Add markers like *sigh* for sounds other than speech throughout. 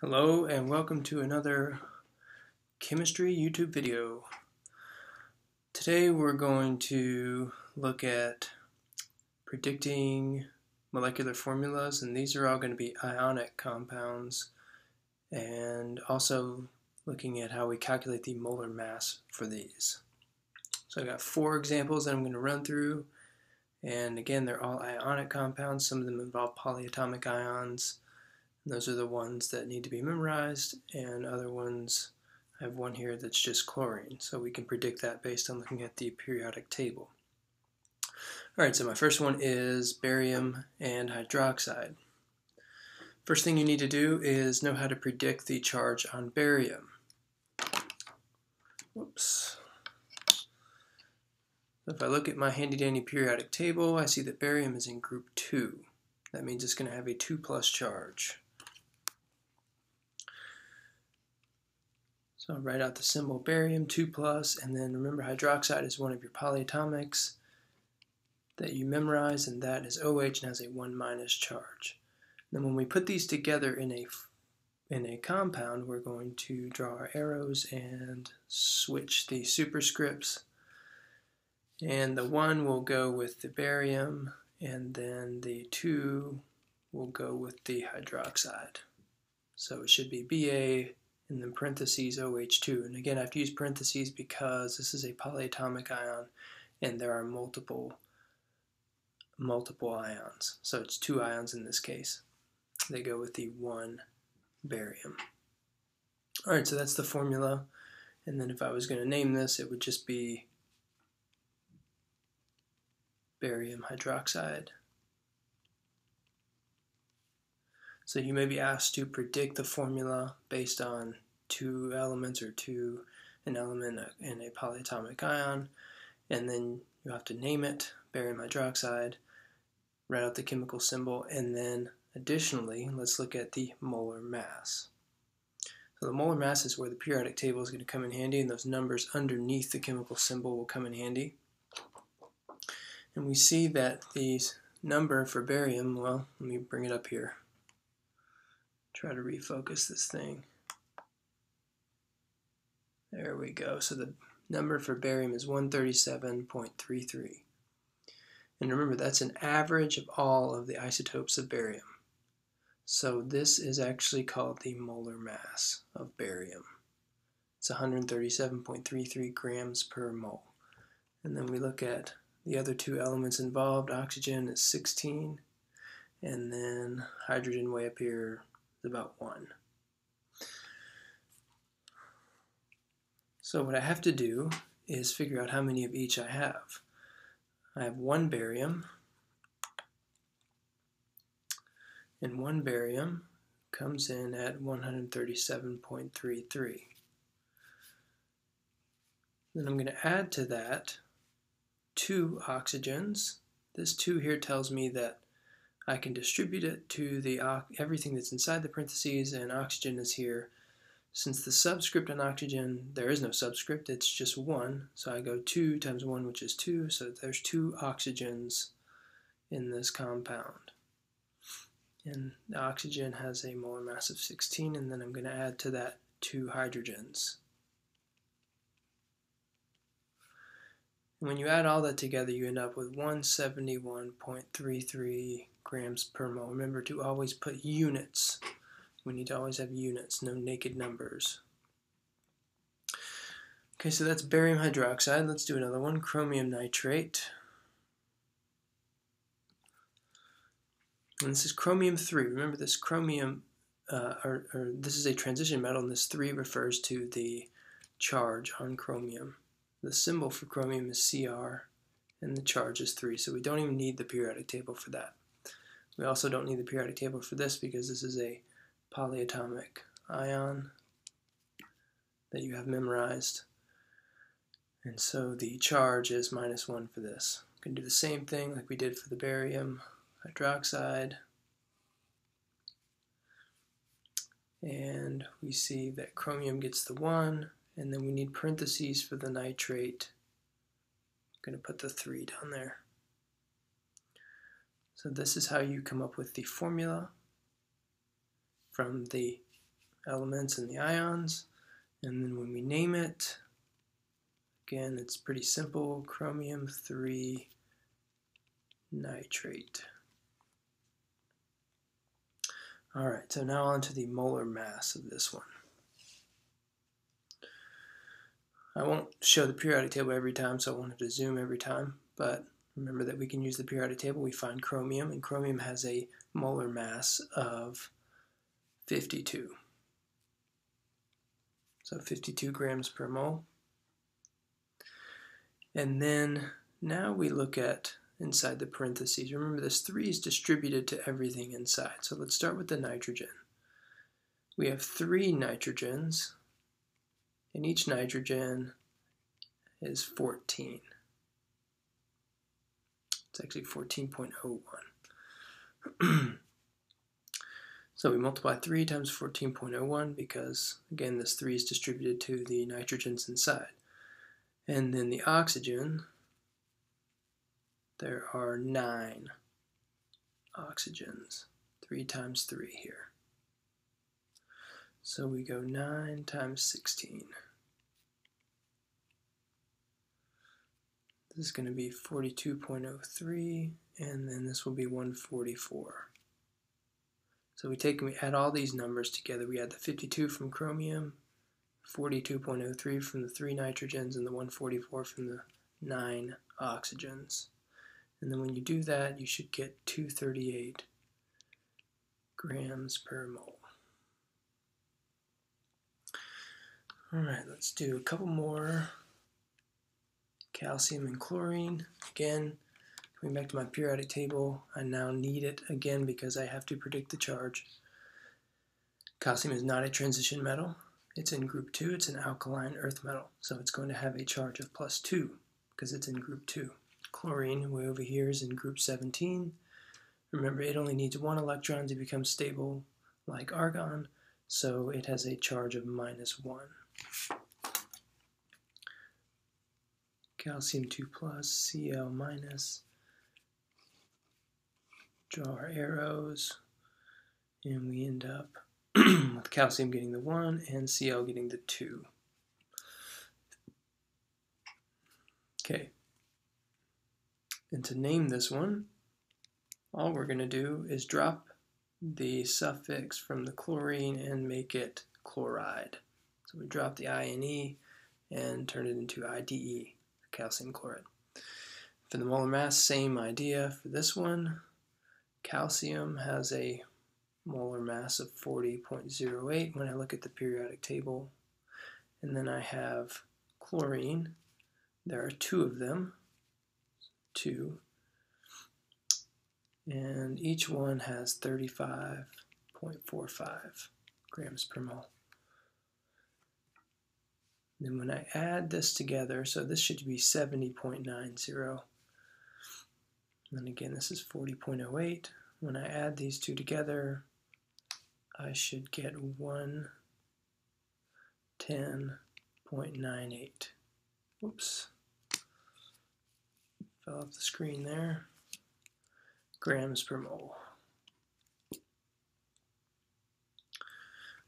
Hello and welcome to another chemistry YouTube video. Today we're going to look at predicting molecular formulas and these are all going to be ionic compounds and also looking at how we calculate the molar mass for these. So I've got four examples that I'm going to run through and again they're all ionic compounds. Some of them involve polyatomic ions those are the ones that need to be memorized, and other ones, I have one here that's just chlorine, so we can predict that based on looking at the periodic table. Alright, so my first one is barium and hydroxide. First thing you need to do is know how to predict the charge on barium. Whoops. If I look at my handy dandy periodic table, I see that barium is in group 2. That means it's going to have a 2 plus charge. Um, so write out the symbol barium 2 plus, and then remember hydroxide is one of your polyatomics that you memorize, and that is OH and has a 1 minus charge. Then when we put these together in a in a compound, we're going to draw our arrows and switch the superscripts. And the 1 will go with the barium, and then the 2 will go with the hydroxide. So it should be Ba and then parentheses OH2. And again, I have to use parentheses because this is a polyatomic ion and there are multiple multiple ions. So it's two ions in this case. They go with the one barium. All right, so that's the formula. And then if I was going to name this, it would just be barium hydroxide. So you may be asked to predict the formula based on two elements or two an element in a polyatomic ion, and then you have to name it, barium hydroxide, write out the chemical symbol, and then additionally, let's look at the molar mass. So the molar mass is where the periodic table is going to come in handy, and those numbers underneath the chemical symbol will come in handy. And we see that the number for barium, well, let me bring it up here try to refocus this thing. There we go. So the number for barium is 137.33. And remember, that's an average of all of the isotopes of barium. So this is actually called the molar mass of barium. It's 137.33 grams per mole. And then we look at the other two elements involved. Oxygen is 16, and then hydrogen way up here about 1. So what I have to do is figure out how many of each I have. I have one barium, and one barium comes in at 137.33. Then I'm going to add to that two oxygens. This 2 here tells me that I can distribute it to the everything that's inside the parentheses and oxygen is here. Since the subscript on oxygen, there is no subscript, it's just 1. So I go 2 times 1, which is 2. So there's two oxygens in this compound. And the oxygen has a molar mass of 16, and then I'm going to add to that two hydrogens. When you add all that together, you end up with 171.33 grams per mole. Remember to always put units. We need to always have units, no naked numbers. Okay, so that's barium hydroxide. Let's do another one, chromium nitrate. And this is chromium 3. Remember this chromium, uh, or, or this is a transition metal, and this 3 refers to the charge on chromium. The symbol for chromium is Cr, and the charge is 3, so we don't even need the periodic table for that. We also don't need the periodic table for this because this is a polyatomic ion that you have memorized. And so the charge is minus 1 for this. We can do the same thing like we did for the barium hydroxide. And we see that chromium gets the 1, and then we need parentheses for the nitrate. I'm going to put the 3 down there. So this is how you come up with the formula from the elements and the ions. And then when we name it, again, it's pretty simple, chromium 3 nitrate. All right, so now on to the molar mass of this one. I won't show the periodic table every time, so I have to zoom every time, but remember that we can use the periodic table. We find chromium, and chromium has a molar mass of 52. So 52 grams per mole. And then now we look at inside the parentheses. Remember this 3 is distributed to everything inside. So let's start with the nitrogen. We have three nitrogens, and each nitrogen is 14. It's actually 14.01. *clears throat* so we multiply 3 times 14.01 because, again, this 3 is distributed to the nitrogens inside. And then the oxygen, there are 9 oxygens. 3 times 3 here. So we go 9 times 16. This is going to be 42.03, and then this will be 144. So we take and we add all these numbers together. We add the 52 from chromium, 42.03 from the 3 nitrogens, and the 144 from the 9 oxygens. And then when you do that, you should get 238 grams per mole. All right, let's do a couple more calcium and chlorine. Again, going back to my periodic table, I now need it again because I have to predict the charge. Calcium is not a transition metal. It's in group 2. It's an alkaline earth metal. So it's going to have a charge of plus 2 because it's in group 2. Chlorine, way over here, is in group 17. Remember, it only needs one electron to become stable like argon, so it has a charge of minus 1. Calcium 2 plus, Cl minus. Draw our arrows, and we end up *clears throat* with calcium getting the 1 and Cl getting the 2. Okay. And to name this one, all we're going to do is drop the suffix from the chlorine and make it chloride. So we drop the INE and turn it into IDE calcium chloride. For the molar mass, same idea for this one. Calcium has a molar mass of 40.08 when I look at the periodic table. And then I have chlorine. There are two of them, two. And each one has 35.45 grams per mole. Then when I add this together, so this should be 70.90. And again, this is 40.08. When I add these two together, I should get 110.98. Whoops. Fell off the screen there. Grams per mole.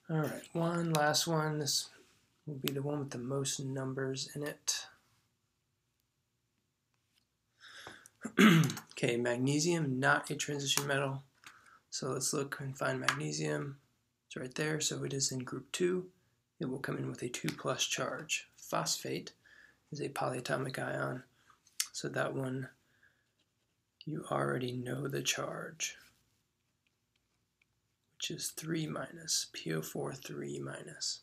All right, one last one. This will be the one with the most numbers in it. *clears throat* okay, magnesium, not a transition metal. So let's look and find magnesium. It's right there, so it is in group 2. It will come in with a 2 plus charge. Phosphate is a polyatomic ion, so that one you already know the charge, which is 3 minus, PO4 3 minus.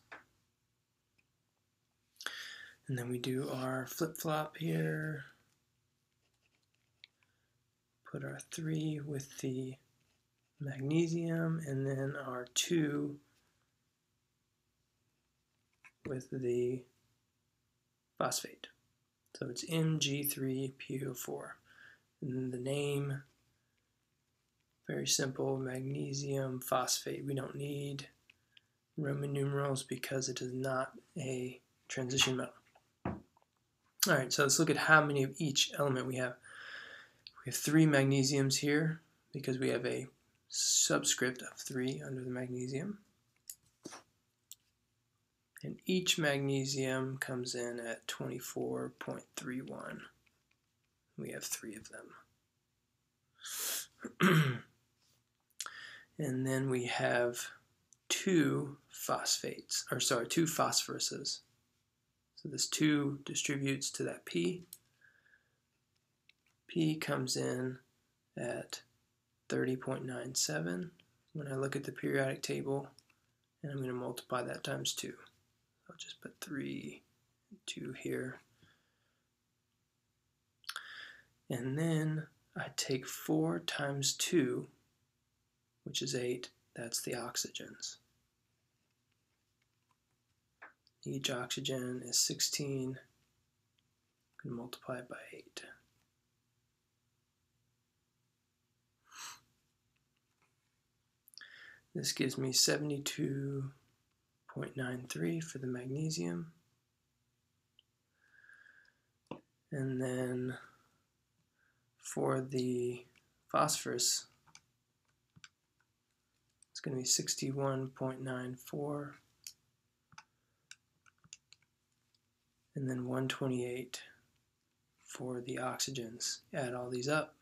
And then we do our flip-flop here. Put our 3 with the magnesium, and then our 2 with the phosphate. So it's Mg3PO4. And then the name, very simple, magnesium phosphate. We don't need Roman numerals because it is not a transition metal. All right, so let's look at how many of each element we have. We have three magnesiums here because we have a subscript of three under the magnesium. And each magnesium comes in at 24.31. We have three of them. *clears throat* and then we have two phosphates, or sorry, two phosphoruses. This 2 distributes to that P. P comes in at 30.97 when I look at the periodic table, and I'm going to multiply that times 2. I'll just put 3, 2 here. And then I take 4 times 2, which is 8. That's the oxygens. Each oxygen is 16. I'm multiply it by 8. This gives me 72.93 for the magnesium. And then for the phosphorus, it's going to be 61.94. And then 128 for the oxygens. Add all these up,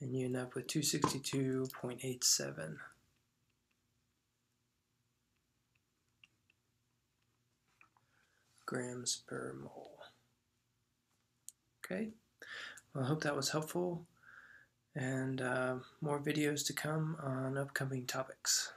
and you end up with 262.87. grams per mole. Okay, well, I hope that was helpful, and uh, more videos to come on upcoming topics.